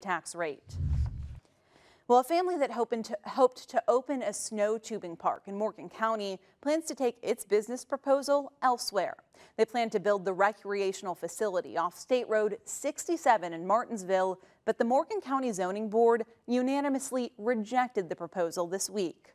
tax rate. Well, a family that to, hoped to open a snow tubing park in Morgan County plans to take its business proposal elsewhere. They plan to build the recreational facility off State Road 67 in Martinsville, but the Morgan County Zoning Board unanimously rejected the proposal this week.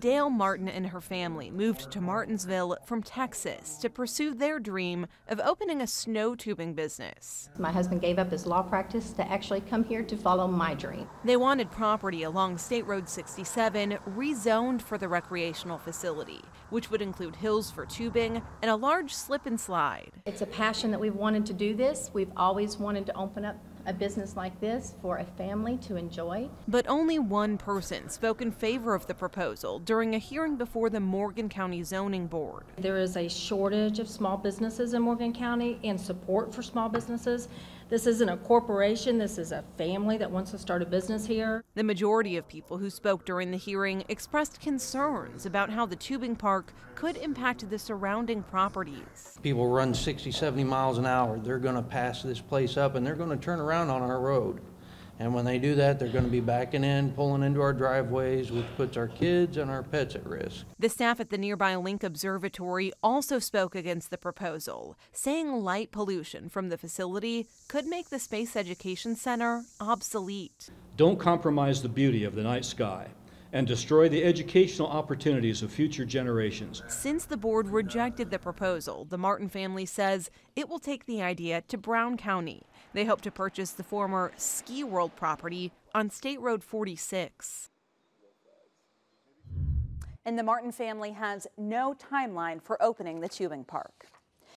Dale Martyn and her family moved to Martinsville from Texas to pursue their dream of opening a snow tubing business. My husband gave up his law practice to actually come here to follow my dream. They wanted property along State Road 67 rezoned for the recreational facility, which would include hills for tubing and a large slip and slide. It's a passion that we've wanted to do this. We've always wanted to open up a business like this for a family to enjoy. But only one person spoke in favor of the proposal during a hearing before the Morgan County Zoning Board. There is a shortage of small businesses in Morgan County and support for small businesses. This isn't a corporation, this is a family that wants to start a business here. The majority of people who spoke during the hearing expressed concerns about how the tubing park could impact the surrounding properties. People run 60, 70 miles an hour. They're going to pass this place up and they're going to turn around on our road. And when they do that, they're going to be backing in, pulling into our driveways, which puts our kids and our pets at risk. The staff at the nearby Link Observatory also spoke against the proposal, saying light pollution from the facility could make the Space Education Center obsolete. Don't compromise the beauty of the night sky and destroy the educational opportunities of future generations. Since the board rejected the proposal, the Martyn family says it will take the idea to Brown County. They hope to purchase the former Ski World property on State Road 46. And the Martyn family has no timeline for opening the tubing park.